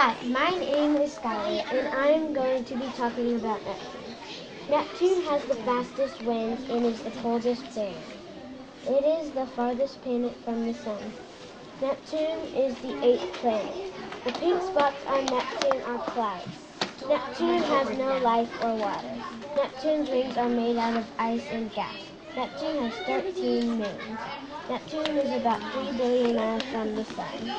Hi, my name is Skylar, and I'm going to be talking about Neptune. Neptune has the fastest winds and is the coldest planet. It is the farthest planet from the sun. Neptune is the eighth planet. The pink spots on Neptune are clouds. Neptune has no life or water. Neptune's rings are made out of ice and gas. Neptune has 13 moons. Neptune is about 3 billion miles from the sun.